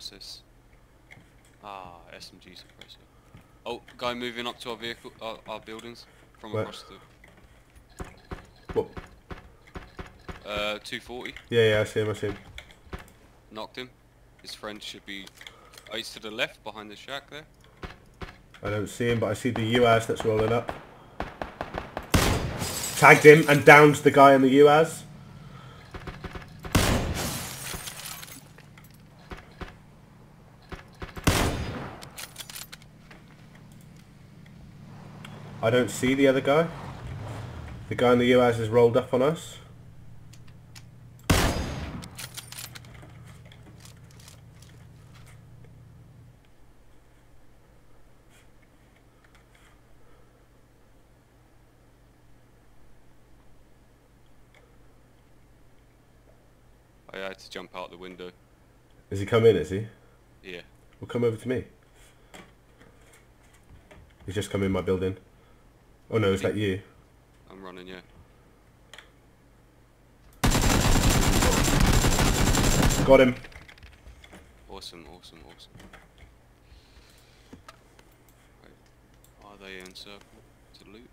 What's this? Ah, SMG suppressor. Oh, guy moving up to our vehicle, our, our buildings from Where? across the. What? Uh, 240. Yeah, yeah, I see him, I see him. Knocked him. His friend should be. Oh, he's to the left behind the shack there. I don't see him, but I see the UAZ that's rolling up. Tagged him and downed the guy in the UAZ. I don't see the other guy. The guy in the UAZ has rolled up on us. I had to jump out the window. Has he come in, is he? Yeah. Well, come over to me. He's just come in my building. Oh no, it's that you? I'm running, yeah. Got him. Awesome, awesome, awesome. Right. Are they in circle to loot?